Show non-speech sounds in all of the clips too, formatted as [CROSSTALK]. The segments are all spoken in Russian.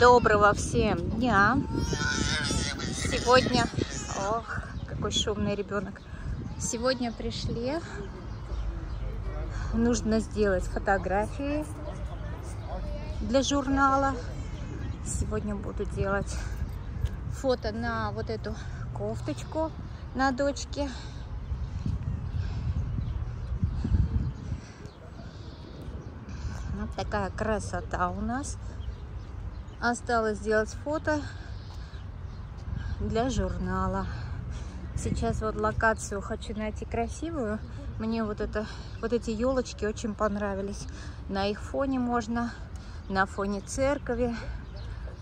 Доброго всем дня! Сегодня... Ох, какой шумный ребенок. Сегодня пришли. Нужно сделать фотографии для журнала. Сегодня буду делать фото на вот эту кофточку на дочке. Вот такая красота у нас. Осталось сделать фото для журнала. Сейчас вот локацию хочу найти красивую. Мне вот это, вот эти елочки очень понравились. На их фоне можно, на фоне церкви.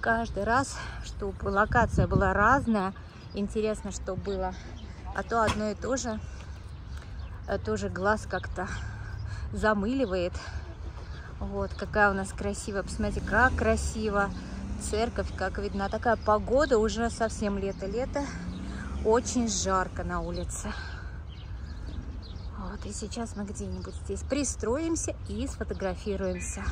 Каждый раз, чтобы локация была разная. Интересно, что было. А то одно и то же, э, тоже глаз как-то замыливает. Вот, какая у нас красивая. Посмотрите, как красиво церковь, как видно. Такая погода, уже совсем лето-лето. Очень жарко на улице. Вот, и сейчас мы где-нибудь здесь пристроимся и сфотографируемся.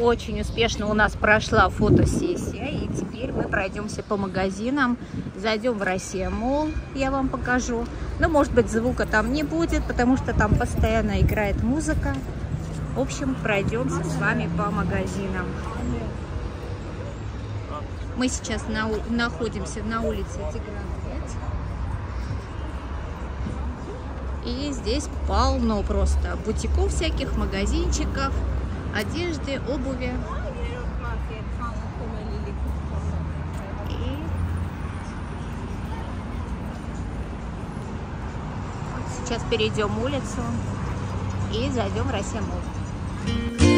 Очень успешно у нас прошла фотосессия. И теперь мы пройдемся по магазинам. Зайдем в Россия Мол, я вам покажу. Но, может быть, звука там не будет, потому что там постоянно играет музыка. В общем, пройдемся с вами по магазинам. Мы сейчас на, находимся на улице Тигран 5. И здесь полно просто бутиков всяких, магазинчиков одежды, обуви. Сейчас перейдем улицу и зайдем в Россия Молл.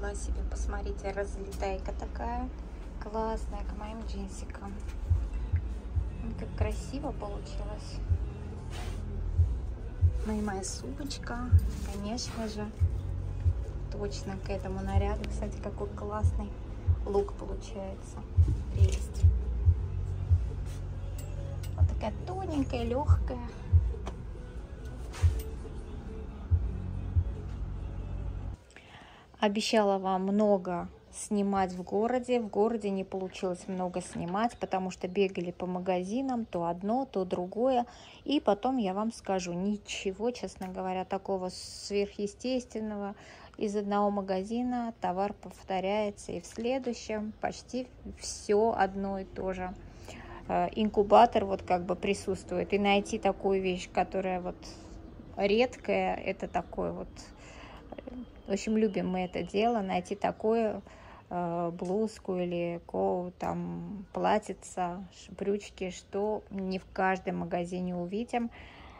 нашла себе, посмотрите, разлетайка такая классная к моим джинсикам. Ну, как красиво получилось. Ну и моя сумочка, конечно же, точно к этому наряду. Кстати, какой классный лук получается. Прелесть. Вот такая тоненькая, легкая. Обещала вам много снимать в городе. В городе не получилось много снимать, потому что бегали по магазинам, то одно, то другое. И потом я вам скажу, ничего, честно говоря, такого сверхъестественного. Из одного магазина товар повторяется и в следующем почти все одно и то же. Э, инкубатор вот как бы присутствует. И найти такую вещь, которая вот редкая, это такой вот... В общем, любим мы это дело, найти такое Э, блузку или коу, там платьица, брючки, что не в каждом магазине увидим.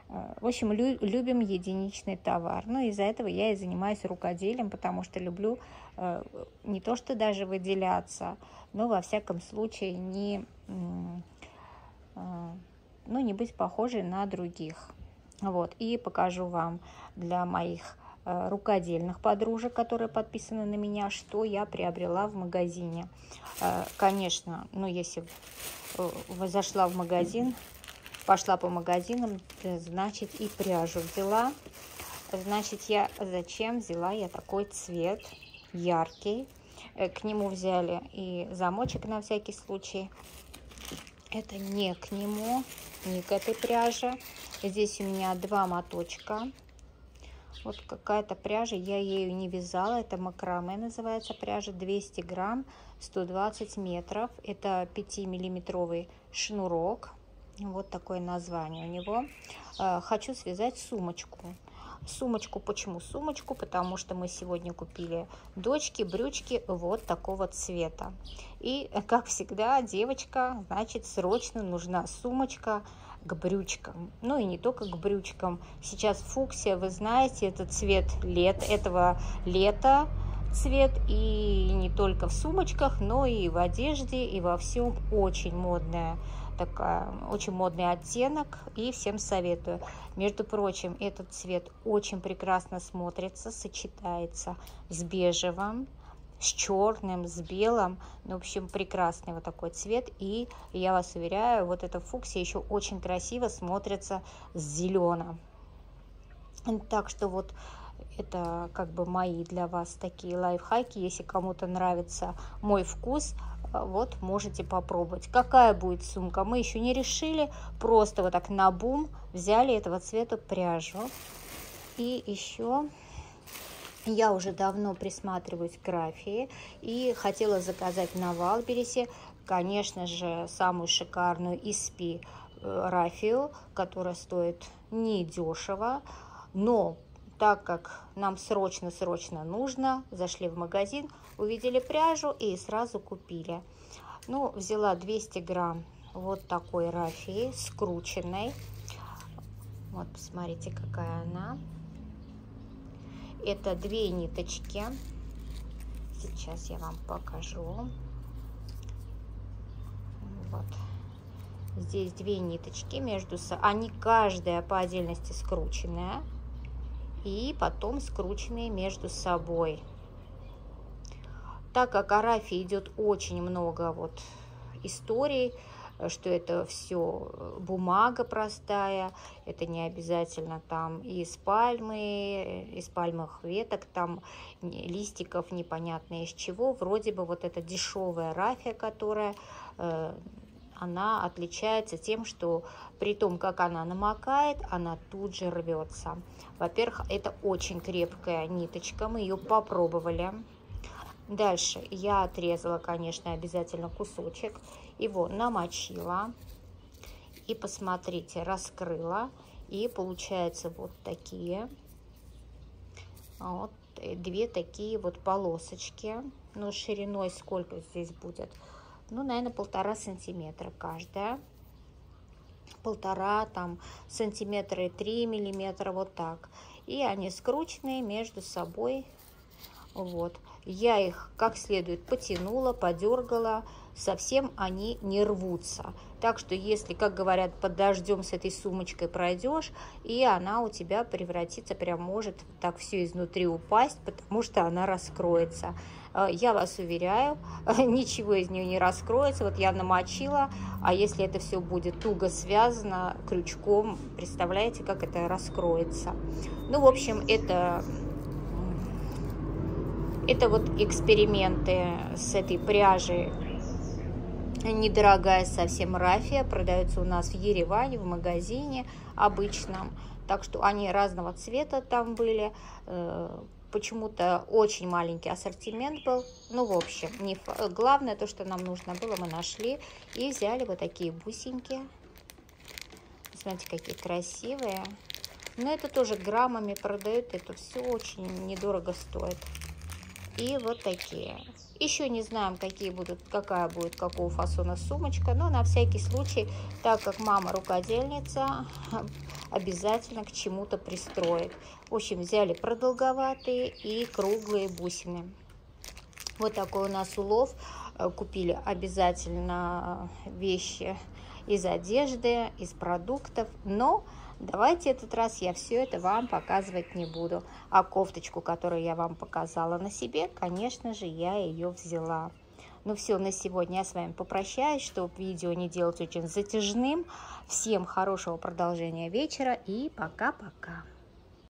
Э, в общем, лю любим единичный товар. Ну, из-за этого я и занимаюсь рукоделием, потому что люблю э, не то, что даже выделяться, но во всяком случае не, э, ну, не быть похожей на других. Вот, и покажу вам для моих рукодельных подружек, которые подписаны на меня, что я приобрела в магазине. Э, конечно, ну если э, зашла в магазин, пошла по магазинам, значит и пряжу взяла. Значит, я зачем взяла я такой цвет яркий. К нему взяли и замочек на всякий случай. Это не к нему, не к этой пряже. Здесь у меня два моточка вот какая-то пряжа, я ею не вязала, это макраме называется пряжа, 200 грамм, 120 метров. Это 5-миллиметровый шнурок, вот такое название у него. Э, хочу связать сумочку. Сумочку, почему сумочку? Потому что мы сегодня купили дочки, брючки вот такого цвета. И, как всегда, девочка, значит, срочно нужна сумочка, к брючкам. Ну и не только к брючкам. Сейчас фуксия, вы знаете, это цвет лет, этого лета цвет. И не только в сумочках, но и в одежде, и во всем очень модная такая, очень модный оттенок, и всем советую. Между прочим, этот цвет очень прекрасно смотрится, сочетается с бежевым, с черным, с белым. Ну, в общем, прекрасный вот такой цвет. И я вас уверяю, вот эта фуксия еще очень красиво смотрится с зеленым. Так что вот это как бы мои для вас такие лайфхаки. Если кому-то нравится мой вкус, вот можете попробовать. Какая будет сумка, мы еще не решили. Просто вот так на бум взяли этого цвета пряжу. И еще я уже давно присматриваюсь к графии и хотела заказать на Валбересе, конечно же, самую шикарную ISP э, рафию, которая стоит недешево, но так как нам срочно-срочно нужно, зашли в магазин, увидели пряжу и сразу купили. Ну, взяла 200 грамм вот такой рафии, скрученной. Вот, посмотрите, какая она. Это две ниточки. Сейчас я вам покажу. Вот. Здесь две ниточки между собой. Они каждая по отдельности скрученная. И потом скрученные между собой. Так как арафии идет очень много вот историй, что это все э, бумага простая, это не обязательно там из пальмы, э, из пальмовых веток, там листиков непонятно из чего. Вроде бы вот эта дешевая рафия, которая э, она отличается тем, что при том, как она намокает, она тут же рвется. Во-первых, это очень крепкая ниточка, мы ее попробовали. Дальше я отрезала, конечно, обязательно кусочек его намочила и посмотрите, раскрыла. И получается вот такие, вот две такие вот полосочки. Ну, шириной сколько здесь будет? Ну, наверное, полтора сантиметра каждая. Полтора там сантиметра и три миллиметра, вот так. И они скрученные между собой. Вот. Я их как следует потянула, подергала, совсем они не рвутся. Так что если, как говорят, под дождем с этой сумочкой пройдешь, и она у тебя превратится, прям может так все изнутри упасть, потому что она раскроется. Э, я вас уверяю, [LAUGHS] ничего из нее не раскроется. Вот я намочила, а если это все будет туго связано крючком, представляете, как это раскроется. Ну, в общем, это это вот эксперименты с этой пряжей. Недорогая совсем рафия, продается у нас в Ереване, в магазине обычном. Так что они разного цвета там были. Э, почему-то очень маленький ассортимент был. Ну, в общем, не главное то, что нам нужно было, мы нашли. И взяли вот такие бусинки. Смотрите, какие красивые. Но это тоже граммами продают. Это все очень недорого стоит. И вот такие. Еще не знаем, какие будут, какая будет, какого фасона сумочка, но на всякий случай, так как мама рукодельница, [LAUGHS] обязательно к чему-то пристроит. В общем, взяли продолговатые и круглые бусины. Вот такой у нас улов. Купили обязательно вещи из одежды, из продуктов, но Давайте этот раз я все это вам показывать не буду. А кофточку, которую я вам показала на себе, конечно же, я ее взяла. Ну все, на сегодня я с вами попрощаюсь, чтобы видео не делать очень затяжным. Всем хорошего продолжения вечера и пока-пока.